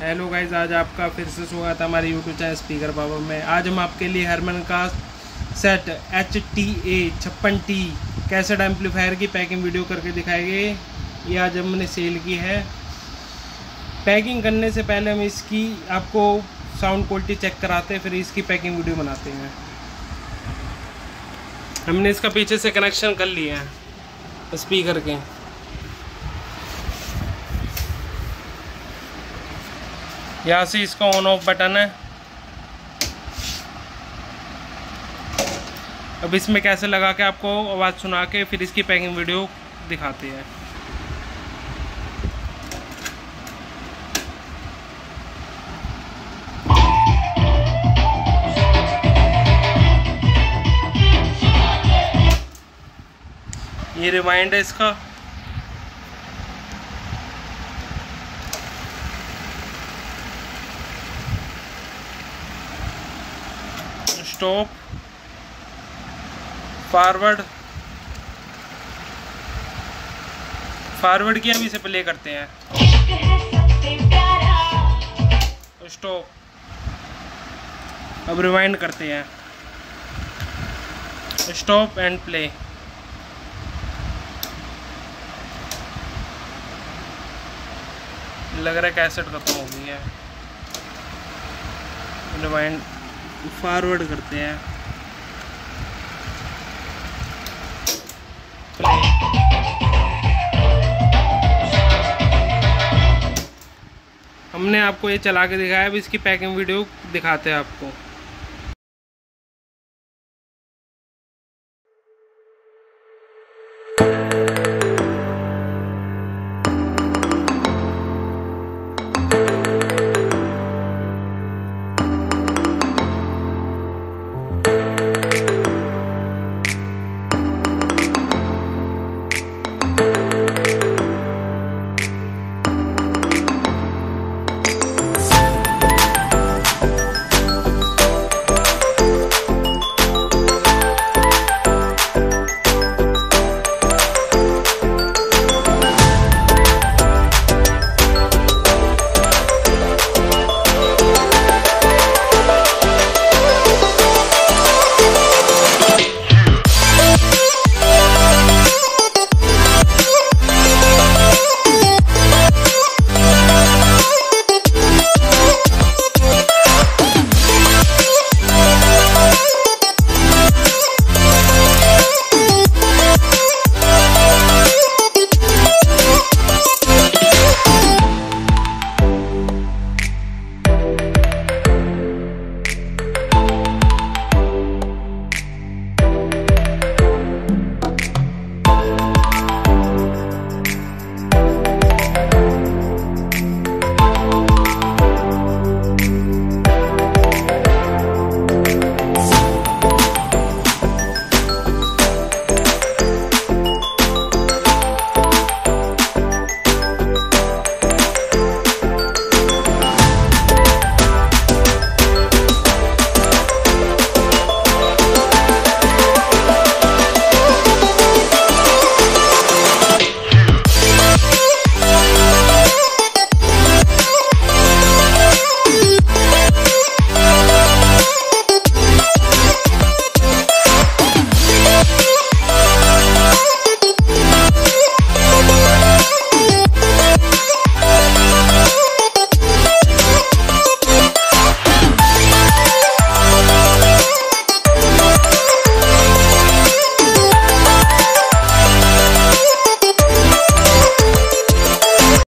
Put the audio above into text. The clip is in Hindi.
हेलो गाइज़ आज आपका फिर से स्वागत है हमारे यूट्यूब चैनल स्पीकर बाबा में। आज हम आपके लिए हरमन का सेट एच टी ए छप्पन टी कैसेट एम्पलीफायर की पैकिंग वीडियो करके दिखाएँगे। ये आज हमने सेल की है। पैकिंग करने से पहले हम इसकी आपको साउंड क्वालिटी चेक कराते हैं, फिर इसकी पैकिंग वीडियो बनाते हैं। हमने इसका पीछे से कनेक्शन कर लिया है स्पीकर के। यहाँ से इसका ऑन ऑफ़ बटन है। अब इसमें कैसे लगा के आपको आवाज़ सुना के फिर इसकी पैकिंग वीडियो दिखाते हैं। ये रिमाइंड है इसका। स्टॉप फॉरवर्ड फॉरवर्ड की हम इसे प्ले करते हैं। स्टॉप अब रिवाइंड करते हैं। स्टॉप एंड प्ले लग रहा है कैसेट खत्म हो गई है। रिवाइंड फॉरवर्ड करते हैं। हमने आपको ये चला के दिखाया, अब इसकी पैकिंग वीडियो दिखाते हैं आपको।